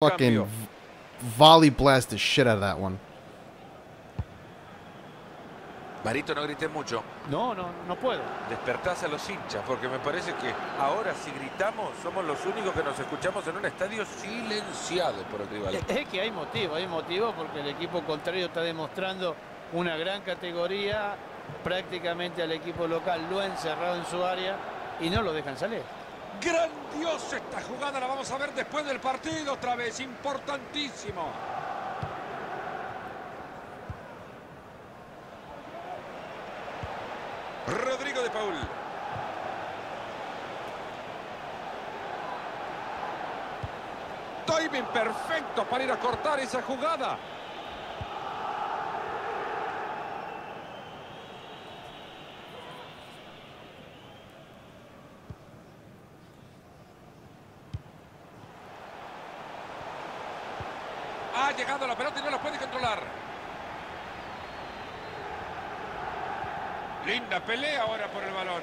fucking volley blast the shit out of that one. Marito, no grites mucho. No, no, no puedo. Despertás a los hinchas, porque me parece que ahora si gritamos somos los únicos que nos escuchamos en un estadio silenciado por el rival. Es que hay motivo, hay motivo porque el equipo contrario está demostrando una gran categoría, prácticamente al equipo local lo ha encerrado en su área y no lo dejan salir. Grandiosa esta jugada, la vamos a ver después del partido otra vez, importantísimo. Rodrigo de Paul. Timing perfecto para ir a cortar esa jugada. Llegado la pelota y no la puede controlar. Linda pelea ahora por el balón.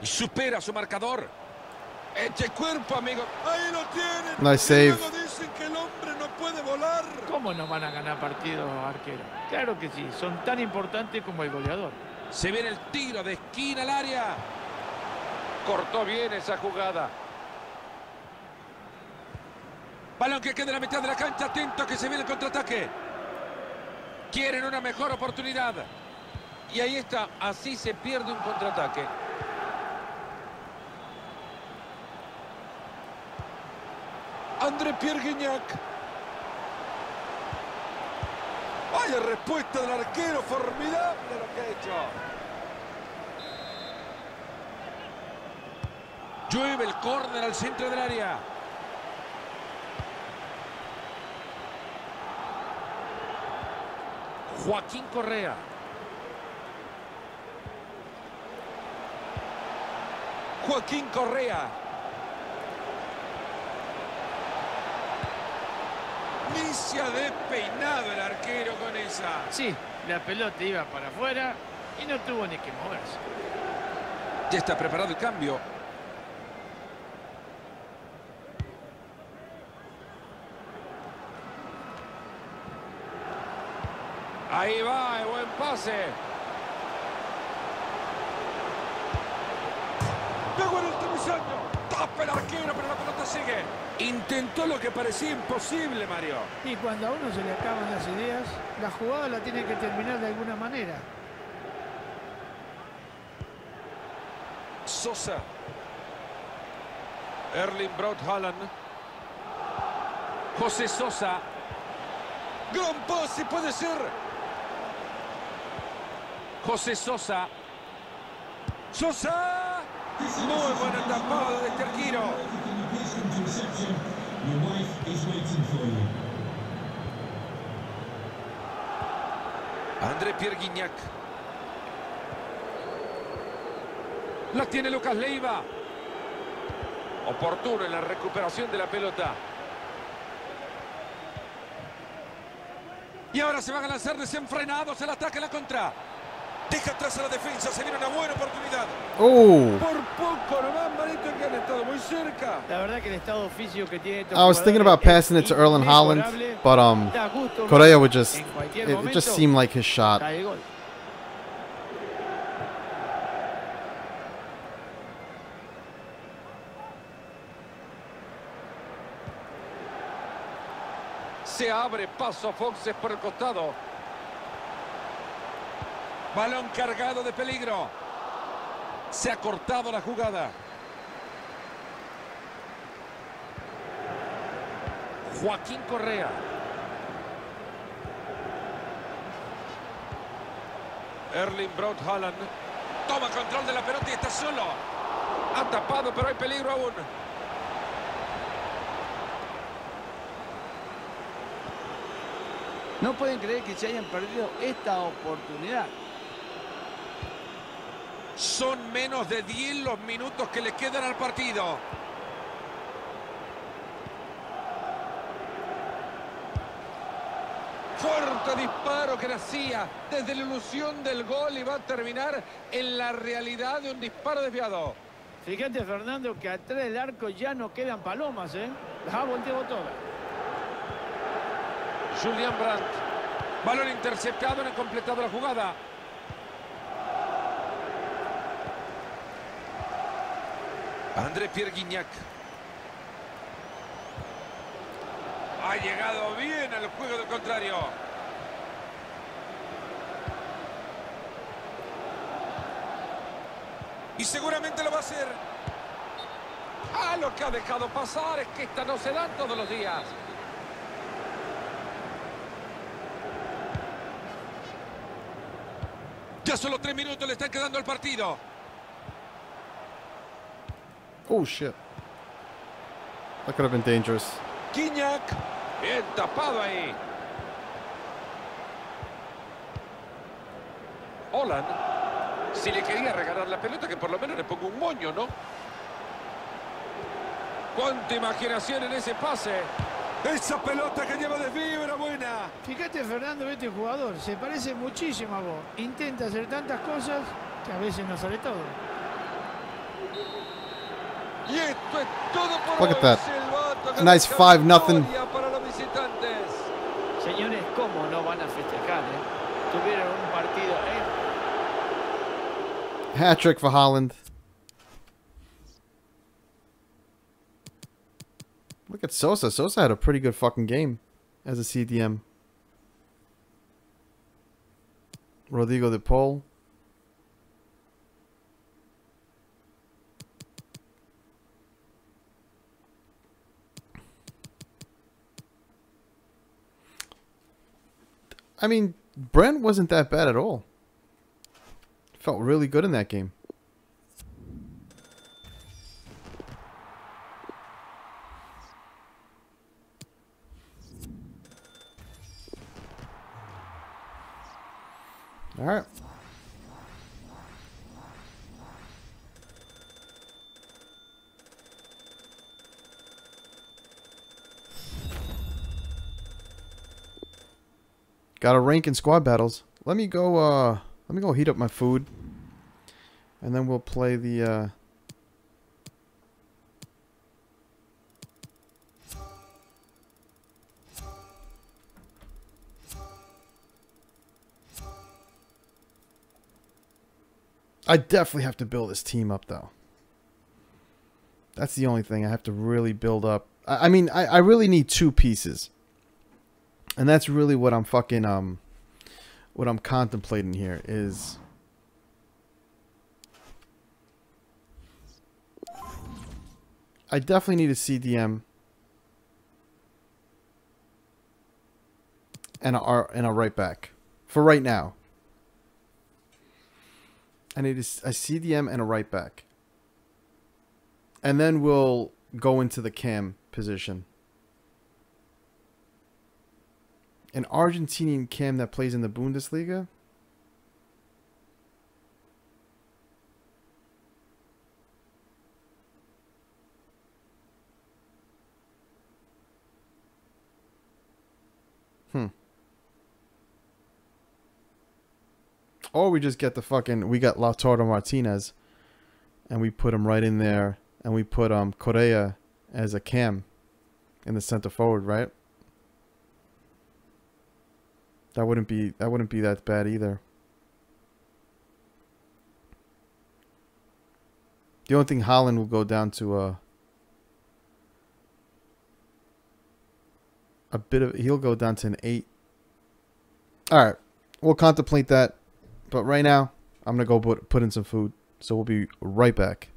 Y supera su marcador. Eche cuerpo, amigo. Ahí lo tienen. Nice save. Y luego dicen que el hombre no puede volar. ¿Cómo no van a ganar partidos, arquero? Claro que sí, son tan importantes como el goleador. Se viene el tiro de esquina al área. Cortó bien esa jugada. Balón que queda en la mitad de la cancha. Atento que se viene el contraataque. Quieren una mejor oportunidad. Y ahí está. Así se pierde un contraataque. André Pierre Guignac. Vaya respuesta del arquero. Formidable lo que ha hecho. Llueve el córner al centro del área. Joaquín Correa. Joaquín Correa. Ni se ha despeinado el arquero con esa. Sí, la pelota iba para afuera y no tuvo ni que moverse. Ya está preparado el cambio. Ahí va, el buen pase. Pegó en el travesaño. Tapa el arquero, pero la pelota sigue. Intentó lo que parecía imposible, Mario. Y cuando a uno se le acaban las ideas, la jugada la tiene que terminar de alguna manera. Sosa. Erling Braut Haaland. José Sosa. Gran pase puede ser. José Sosa. Sosa. Muy buena tapada de este arquero. André Pierre Guignac. La tiene Lucas Leiva. Oportuno en la recuperación de la pelota. Y ahora se van a lanzar desenfrenados el ataque a la contra. Deja atrás a la defensa, se viene una buena oportunidad. Oh, Por poco nomás, Marito, que han estado muy cerca. La verdad que el estado físico que tiene I was thinking about passing it to es Holland, but um, Correa would just it, it just seemed like his shot. cae el gol. Se abre paso Foxes por el costado. Balón cargado de peligro. Se ha cortado la jugada. Joaquín Correa. Erling Braut Haaland. Toma control de la pelota y está solo. Ha tapado, pero hay peligro aún. No pueden creer que se hayan perdido esta oportunidad. Son menos de 10 los minutos que le quedan al partido. Fuerte disparo que nacía desde la ilusión del gol y va a terminar en la realidad de un disparo desviado. Fíjate, Fernando, que atrás del arco ya no quedan palomas, ¿eh? Las ha volteado todas. Julian Brandt. Balón interceptado, no ha completado la jugada. André Pierre Guignac. Ha llegado bien al juego del contrario. Y seguramente lo va a hacer. Ah, lo que ha dejado pasar es que esta no se dan todos los días. Ya solo tres minutos le están quedando al partido. Oh, shit. That could have been dangerous. Guiñac. Bien tapado ahí. Holland. Si le quería regalar la pelota, que por lo menos le ponga un moño, ¿no? Cuánta imaginación en ese pase. Esa pelota que lleva desvío era buena. Fíjate, Fernando, este jugador se parece muchísimo a vos. Intenta hacer tantas cosas que a veces no sale todo. Y esto es todo por Look at hoy. that. Silbato A nice que marca 5-0. victoria para los visitantes. Señores, ¿cómo no van a festejar, eh? Tuvieron un partido, ¿eh? Hat trick for Holland. Look at Sosa. Sosa had a pretty good fucking game as a CDM. Rodrigo de Paul. I mean, Brent wasn't that bad at all. Felt really good in that game. All right. Got a rank in squad battles. Let me go uh let me go heat up my food. And then we'll play the uh I definitely have to build this team up though. That's the only thing I have to really build up. I, I mean, I, I really need two pieces. And that's really what I'm fucking um what I'm contemplating here is I definitely need a CDM and a and a right back for right now. I need a CDM and a right back. And then we'll go into the cam position. An Argentinian cam that plays in the Bundesliga? Hmm. Or we just get the fucking we got Lautaro Martinez and we put him right in there and we put um Correa as a cam in the center forward, right? That wouldn't be that wouldn't be that bad either. The only thing Holland will go down to uh, a bit of he'll go down to an eight. All right, we'll contemplate that, but right now I'm gonna go put put in some food. So we'll be right back.